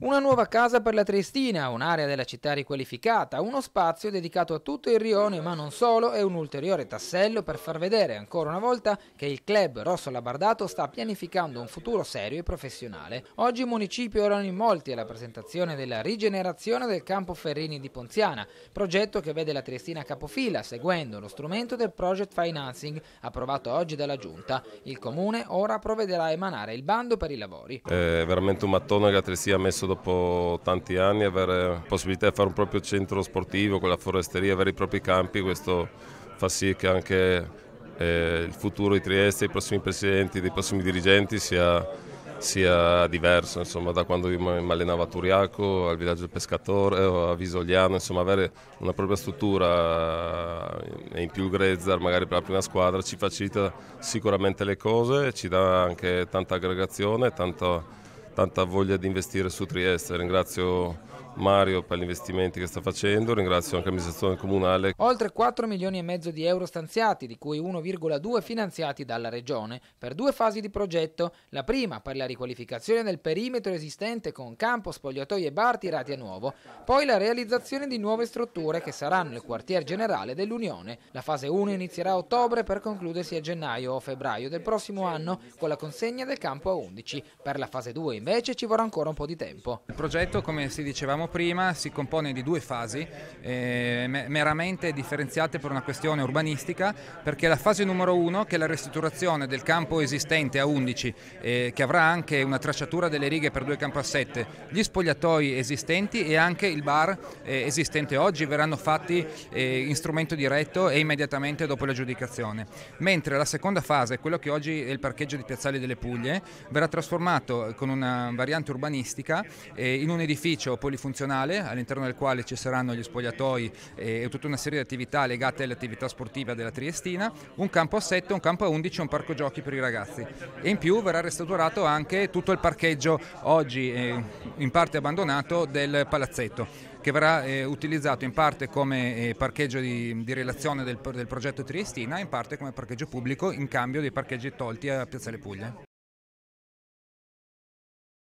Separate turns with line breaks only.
Una nuova casa per la Triestina, un'area della città riqualificata, uno spazio dedicato a tutto il rione, ma non solo, è un ulteriore tassello per far vedere ancora una volta che il club Rosso Labardato sta pianificando un futuro serio e professionale. Oggi in municipio erano in molti alla presentazione della rigenerazione del campo Ferrini di Ponziana, progetto che vede la Triestina capofila, seguendo lo strumento del Project Financing approvato oggi dalla Giunta. Il comune ora provvederà a emanare il bando per i lavori.
È veramente un mattone che la Triestina ha messo dopo tanti anni avere la possibilità di fare un proprio centro sportivo con la foresteria, avere i propri campi, questo fa sì che anche eh, il futuro di Trieste, i prossimi presidenti, dei prossimi dirigenti sia, sia diverso, insomma, da quando io mi allenavo a Turiaco, al villaggio del pescatore a Visogliano, insomma, avere una propria struttura eh, in più Grezzar, magari per la prima squadra, ci facilita sicuramente le cose, ci dà anche tanta aggregazione, tanto tanta voglia di investire su Trieste. Ringrazio Mario per gli investimenti che sta facendo, ringrazio anche l'amministrazione comunale.
Oltre 4 milioni e mezzo di euro stanziati, di cui 1,2 finanziati dalla Regione, per due fasi di progetto, la prima per la riqualificazione del perimetro esistente con campo, spogliatoi e bar tirati a nuovo, poi la realizzazione di nuove strutture che saranno il quartier generale dell'Unione. La fase 1 inizierà a ottobre per concludersi a gennaio o febbraio del prossimo anno con la consegna del campo a 11. Per la fase 2 invece ci vorrà ancora un po' di tempo.
Il progetto, come si dicevamo prima si compone di due fasi eh, meramente differenziate per una questione urbanistica perché la fase numero uno che è la ristrutturazione del campo esistente a 11 eh, che avrà anche una tracciatura delle righe per due campo a 7 gli spogliatoi esistenti e anche il bar eh, esistente oggi verranno fatti eh, in strumento diretto e immediatamente dopo l'aggiudicazione mentre la seconda fase quello che oggi è il parcheggio di Piazzali delle Puglie verrà trasformato con una variante urbanistica eh, in un edificio polifunzionale funzionale all'interno del quale ci saranno gli spogliatoi e tutta una serie di attività legate alle attività sportive della Triestina, un campo a 7, un campo a 11 e un parco giochi per i ragazzi. E in più verrà ristrutturato anche tutto il parcheggio oggi eh, in parte abbandonato del palazzetto che verrà eh, utilizzato in parte come eh, parcheggio di, di relazione del, del progetto Triestina e in parte come parcheggio pubblico in cambio dei parcheggi tolti a Piazzale Puglia.